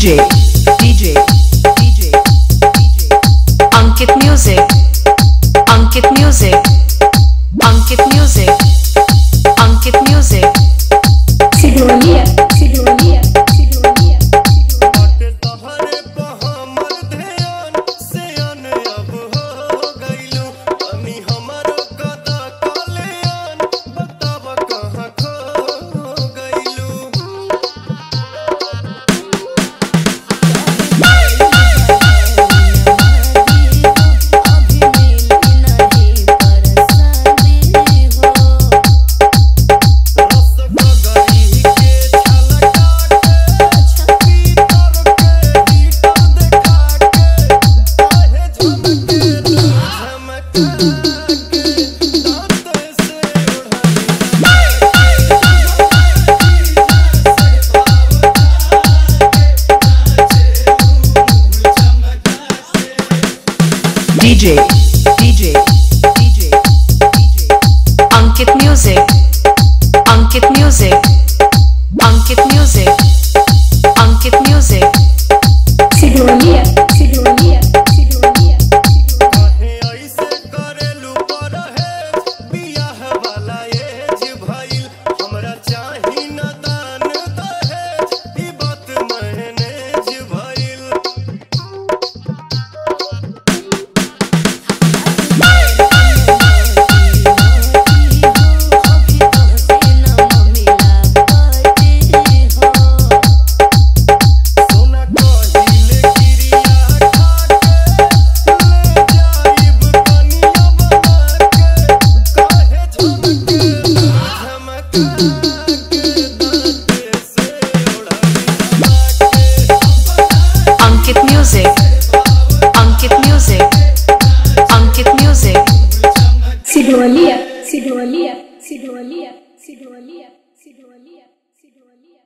DJ, DJ, DJ, DJ, Ankit Music. DJ, DJ. sidoalia sidoalia sidoalia